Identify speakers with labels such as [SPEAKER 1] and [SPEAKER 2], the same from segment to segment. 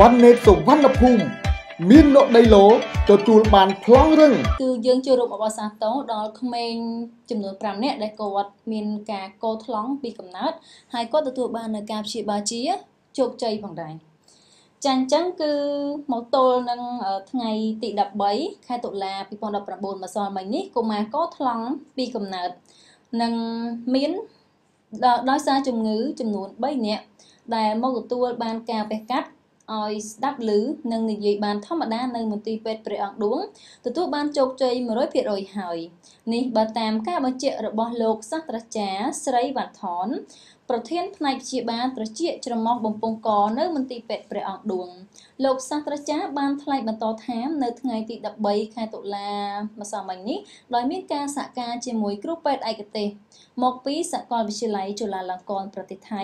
[SPEAKER 1] វ៉ាន់ណេតសុវណ្ណភូមិមាននក់ដីឡូទទួលបានប្លង់រឹង
[SPEAKER 2] គឺយើងចូលរួមអបអសាទរដល់ក្មេងចំនួន5នាក់ដែលគាត់មានការកោថ្លង់ពីកំណើតហើយគាត់ទទួលបាននៅការព្យាបាលជាជោគជ័យផងដែរចាអញ្ចឹងគឺមកទល់នឹងថ្ងៃទី13ខែតុលា2019ម្សិលមិញនេះកុមារកោថ្លង់ពីកំណើតនឹងមានដោយសារជំងឺចំនួន3នាក់ដែលមកទទួលបានការវះកាត់ ឲ្យស្ដាប់ឮនិងនិយាយបានធម្មតានៅមន្ទីរពេទ្យព្រះអង្គឌួងទទួលបានជោគជ័យ100%ហើយនេះបើតាមការបញ្ជាក់របស់លោកសាស្ត្រាចារ្យស្រីវ៉ាន់ថនប្រធានផ្នែកព្យាបាលត្រចៀកច្រមុះបំពង់កនៅមន្ទីរពេទ្យព្រះអង្គឌួងលោកសាស្ត្រាចារ្យបានថ្លែងបន្តថានៅថ្ងៃទី13ខែតុលាម្សិលមិញនេះដោយមានការសហការជាមួយគ្រូពេទ្យឯកទេសមកពីសាកលវិទ្យាល័យจุฬាលង្កនប្រទេសថៃ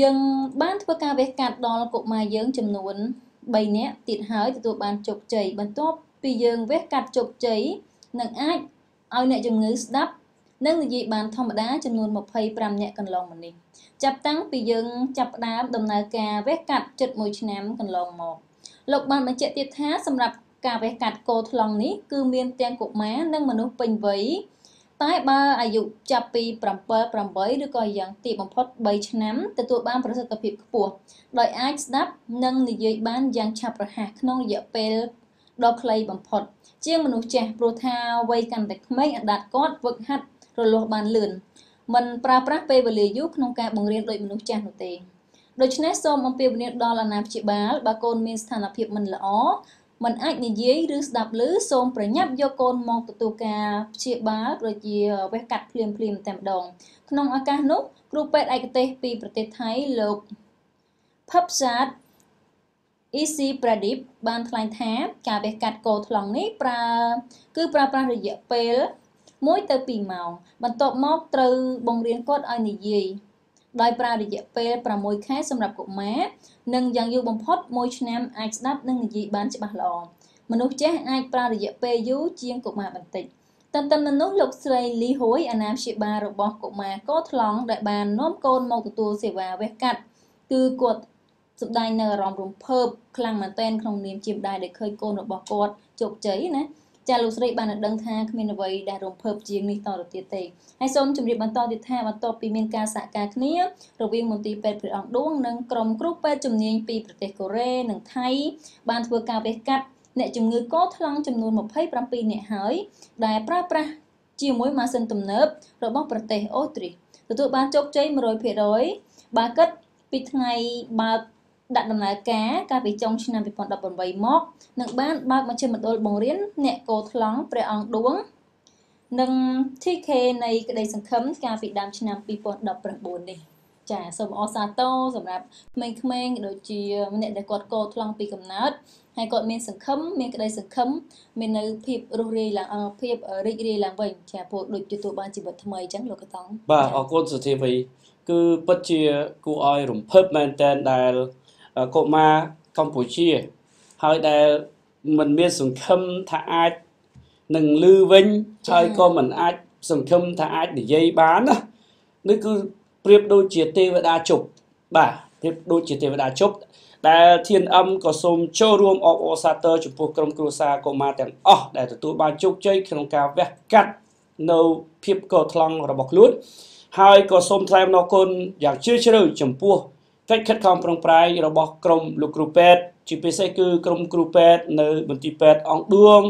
[SPEAKER 2] យើងបានធ្វើការវះកាត់ដល់កុមារយើងចំនួន3នាក់ទៀតហើយទទួលបានជោគជ័យបន្ទាប់ពីយើងវះកាត់ជោគជ័យនឹងអាចឲ្យអ្នកជំងឺស្ដាប់និងនិយាយបានធម្មតាចំនួន25នាក់កន្លងមកនេះចាប់តាំងពីយើងចាប់ផ្ដើមដំណើរការវះកាត់ជិត1ឆ្នាំកន្លងមកលោកបានបញ្ជាក់ទៀតថាសម្រាប់ការវះកាត់កោថ្លង់នេះគឺមានទាំងកុមារនិងមនុស្សពេញវ័យ តែបើអាយុចាប់ពី7 8ឬក៏យ៉ាងទាបបំផុត3ឆ្នាំទទួលបានប្រសិទ្ធភាពខ្ពស់ដោយអាចស្ដាប់និងនិយាយបានយ៉ាងឆាប់រហ័សក្នុងរយៈពេលដ៏ខ្លីបំផុត ជាងមនុស្សចាស់ព្រោះថាវ័យកាន់តែក្មេងអដាតគាត់វឹកហាត់រលាស់បានលឿនមិនប្រើប្រាស់ពេលវេលាយូរក្នុងការបង្រៀនដោយមនុស្សចាស់នោះទេដូច្នេះសូមអំពាវនាវដល់អាណាព្យាបាលបើកូនមានស្ថានភាពមិនល្អ មិនអាចនិយាយឬស្ដាប់ឮសូមប្រញាប់យកកូនមកទទួលការព្យាបាលដូចជាវះកាត់ភ្លាមភ្លាមតែម្ដងក្នុងឱកាសនោះគ្រូពេទ្យឯកទេសពីប្រទេសថៃលោកផឹបសាត EC Pradip បានថ្លែងថាការវះកាត់កោថ្លង់នេះប្រើគឺប្រើប្រាស់រយៈពេល1ទៅ2ម៉ោងបន្ទាប់មកត្រូវបង្រៀនគាត់ឲ្យនិយាយ ដោយប្រើរយៈពេល6ខែសម្រាប់កុមារនិងយ៉ាងយូរបំផុត1ឆ្នាំអាចស្ដាប់និងនិយាយបានច្បាស់ល្អមនុស្សចាស់អាចប្រើរយៈពេលយូរជាងកុមារបន្តិចទន្ទឹមនឹងនោះលោកស្រីលីហួយអាណាព្យាបាលរបស់កុមារកោថ្លង់ដែលបាននាំកូនមកទទួលសេវាវះកាត់គឺគាត់សម្ដែងនៅអារម្មណ៍រំភើបខ្លាំងមែនទែនក្នុងនាមជាម្ដាយដែលឃើញកូនរបស់គាត់ជោគជ័យណា ចាលោកស្រីបានដឹងថាគ្មានអ្វីដែលរំភើបជាងនេះតទៅទៀតទេហើយសូមជម្រាបបន្តទៀតថាបន្ទាប់ពីមានការសហការគ្នារវាងមន្ទីរពេទ្យព្រះអង្គឌួងនិងក្រុមគ្រូពេទ្យជំនាញពីប្រទេសកូរ៉េនិងថៃបានធ្វើការវះកាត់អ្នកជំងឺកថ្លង់ចំនួន27នាក់ហើយដែលប្រើប្រាស់ជាមួយម៉ាស៊ីនទំនើបរបស់ប្រទេសអូទ្រីសទទួលបានជោគជ័យ100%បើគិតពីថ្ងៃបើក ដាក់ដំណើរការកាលពីចុងឆ្នាំ2018មកនឹងបានបើកមជ្ឈមណ្ឌលបង្រៀនអ្នកកោថ្លង់ព្រះអង្គឌួងនិង TK នៃក្តីសង្ឃឹមកាលពីដើមឆ្នាំ2019នេះចាសូមអរសាទរសម្រាប់ក្មេងៗដូចជាអ្នកដែលគាត់កោថ្លង់ពីកំណើតហើយគាត់មានសង្ឃឹមមានក្តីសង្ឃឹមមាននៅភាពរស់រាយឡើងភាពរីករាយឡើងវិញចាពួកដូចទទួលបានជីវិតថ្មីអញ្ចឹងលោកកតង់
[SPEAKER 3] បាទអរគុណសុធីវីគឺពិតជាគួរឲ្យរំភើបមែនតើដែល កុមារកម្ពុជា ហើយដែលមិនមានសង្ឃឹមថាអាចនឹងលឺវិញហើយក៏មិនអាចសង្ឃឹមថាអាចនិយាយបានណានេះគឺប្រៀបដូចជាទេវតាជប់បាទប្រៀបដូចជាទេវតាជប់ដែលធានអឹមក៏សូមចូលរួមអបអរសាទរចំពោះក្រុមគ្រួសារកុមារទាំងអស់ដែលទទួលបានជោគជ័យក្នុងការវះកាត់នៅភាពកោថ្លង់របស់ខ្លួនហើយក៏សូមថ្លែងអំណរគុណយ៉ាងជ្រាលជ្រៅចំពោះ កិច្ចខិតខំប្រឹងប្រែងរបស់ក្រមលោកគ្រូពេទ្យជាពិសេសគឺក្រមគ្រូពេទ្យនៅមន្ទីរពេទ្យអង្គឌួង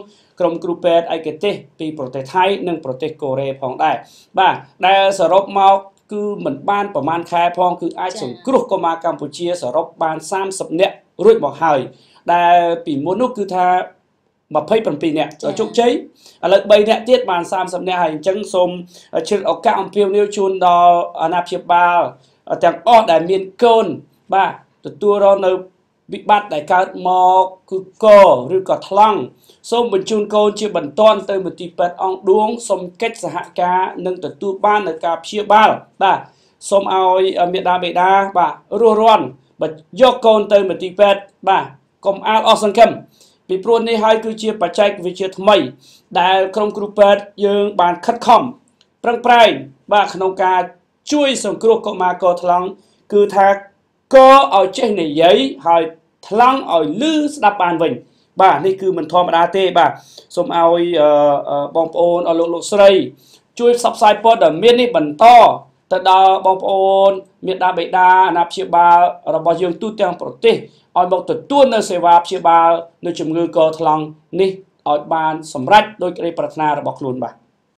[SPEAKER 3] ក្រមគ្រូពេទ្យឯកទេសពីប្រទេសថៃនិងប្រទេសកូរ៉េផងដែរបាទដែលសរុបមកគឺមិនបានប្រមាណខែផងគឺអាចសង្គ្រោះកុមារកម្ពុជាសរុបបាន30នាក់រួចមកហើយដែលពីមុននោះគឺថា27នាក់ជោគជ័យឥឡូវ3នាក់ទៀតបាន30នាក់ហើយអញ្ចឹងសូមជ្រើសឱកាសអំពាវនាវជូនដល់អាណាព្យាបាល ទាំងអស់ដែលមានកូនបាទទទួលរងនៅវិបត្តិដែលកើតមកគឺកឬក៏ថ្លង់សូមបញ្ជូនកូនជាបន្ទាន់ទៅមន្ទីរពេទ្យអង្គឌួងសូមកិច្ចសហការនិងទទួលបាននៅការព្យាបាលបាទសូមឲ្យមេដាបេដាបាទរស់រាន់បើយកកូនទៅមន្ទីរពេទ្យបាទកុំអាលអស់សង្ឃឹមពីព្រោះនេះហើយគឺជាបច្ចេកវិទ្យាថ្មី ដែលក្រុមគ្រូពេទ្យយើងបានខិតខំប្រឹងប្រែងបាទក្នុងការ ជួយសង្គ្រោះកុមារកថ្លង់គឺថាក៏ឲ្យចេះនិយាយហើយថ្លង់ឲ្យលឺស្ដាប់បានវិញ បាទនេះគឺមិនធម្មតាទេបាទសូមឲ្យបងប្អូនអស់លោកលោកស្រី ជួយផ្សព្វផ្សាយព័ត៌មាននេះបន្តទៅដល់បងប្អូនមេដាបេដាអាណាព្យាបាលរបស់យើងទូទាំងប្រទេសឲ្យមកទទួលនៅសេវាព្យាបាលនៅជំងឺកថ្លង់នេះឲ្យបានសម្រេចដោយក្តីប្រាថ្នារបស់ខ្លួនបាទ